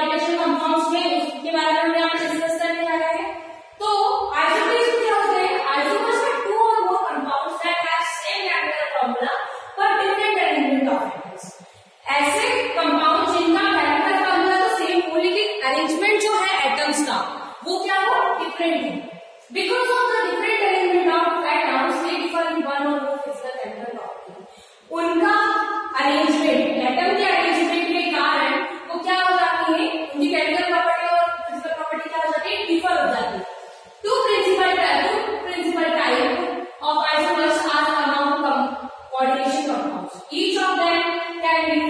radiation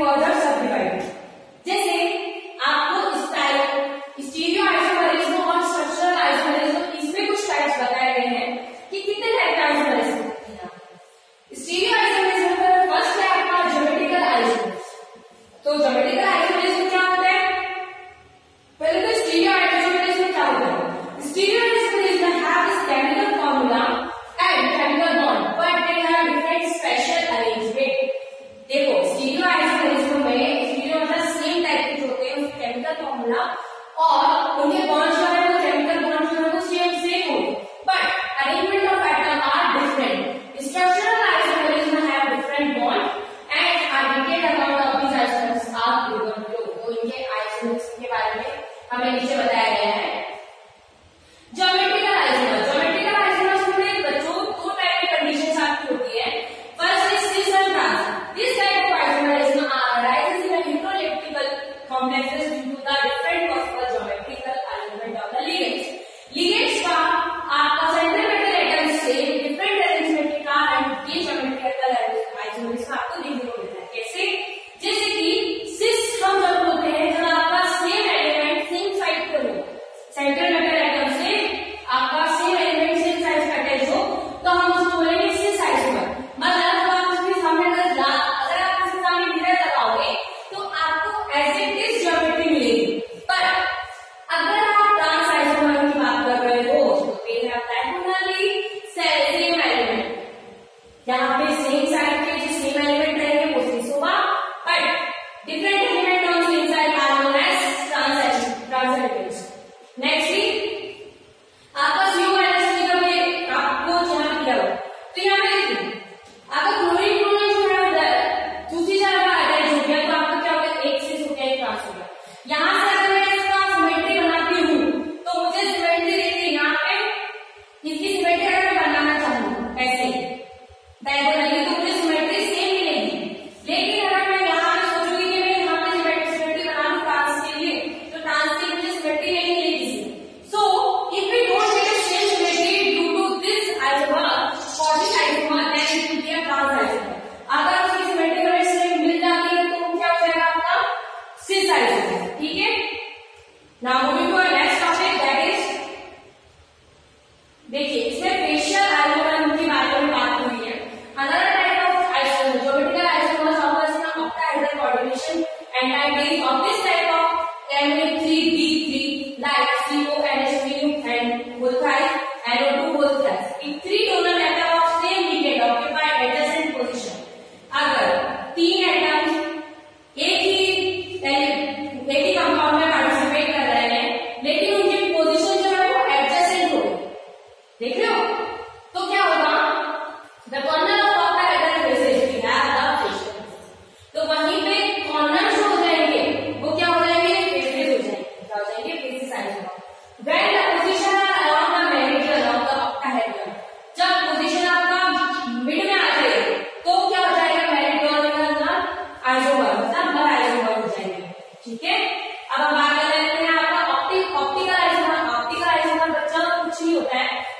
further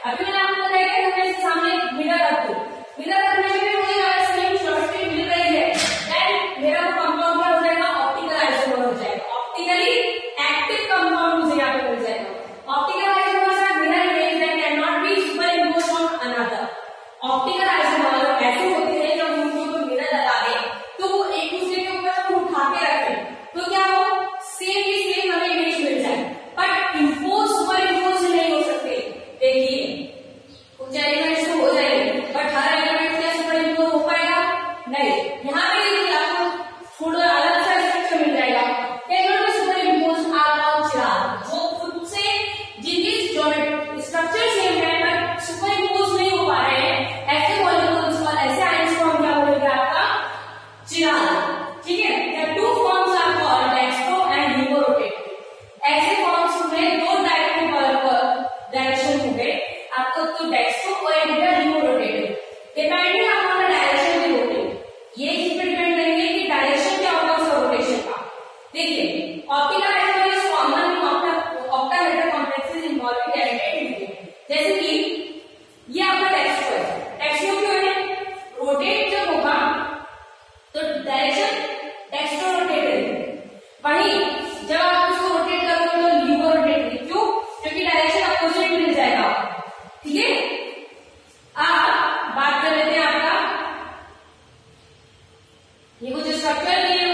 अभी मैंने आपको बताया कि हमें सामने मिरर रख। दो मिरर रखने में भी मुझे अगर सेम शॉर्ट मिल रही है। देन मेरा वो कंपाउंड हो जाएगा ऑप्टिकल आइसोमर हो जाएगा। ऑप्टिकली एक्टिव कंपाउंड मुझे यहाँ पे मिल जाएगा। Optical isomers are mirror image that can not be superimposed on another optical ऐसे फॉर्म्स में दो टाइप के बल्ब डायरेक्शन होंगे। आपको तो डेस्को और रोटेटिव डिपेंड ये कुछ स्ट्रक्चर नहीं है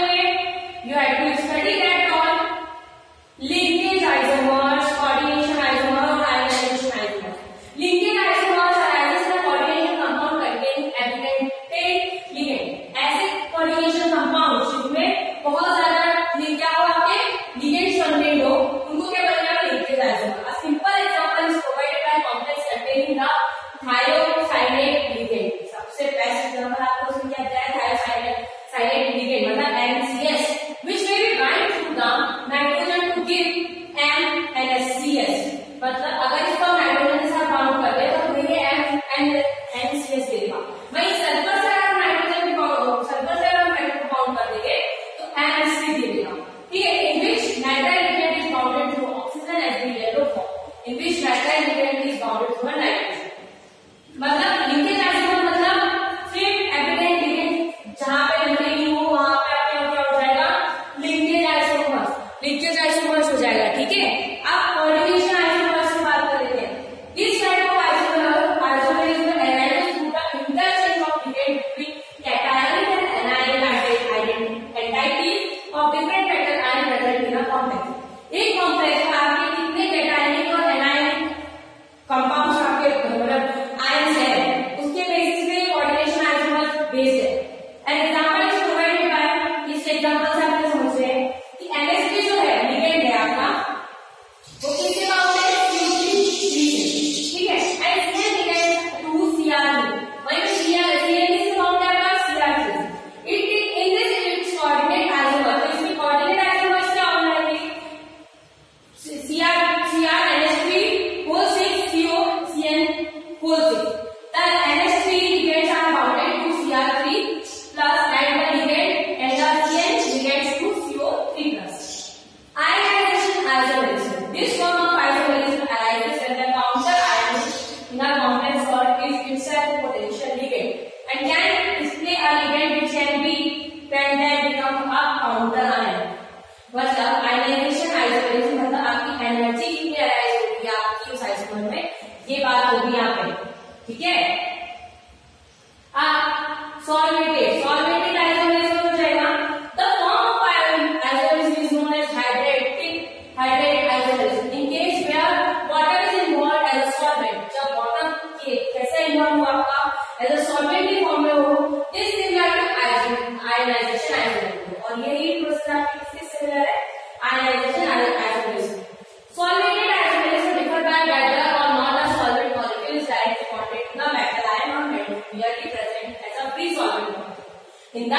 इन द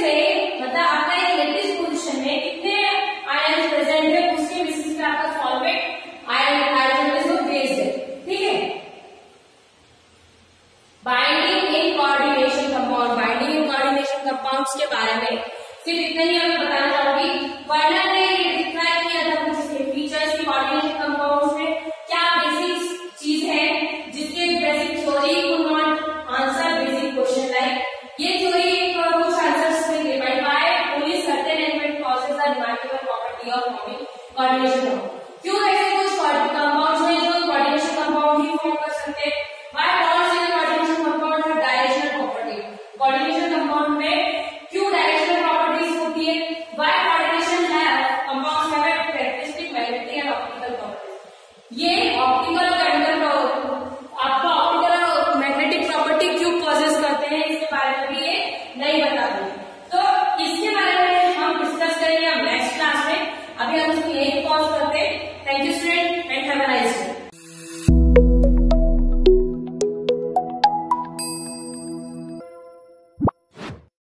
में मतलब आपका एक पोजीशन में कितने आयन प्रेजेंट है उसके बेसिस पे आपका सॉल्वेंट आयन आयन जो बेस है। ठीक है? Binding in coordination compound binding in coordination compounds के बारे में। सिर्फ़ इतना ही हमें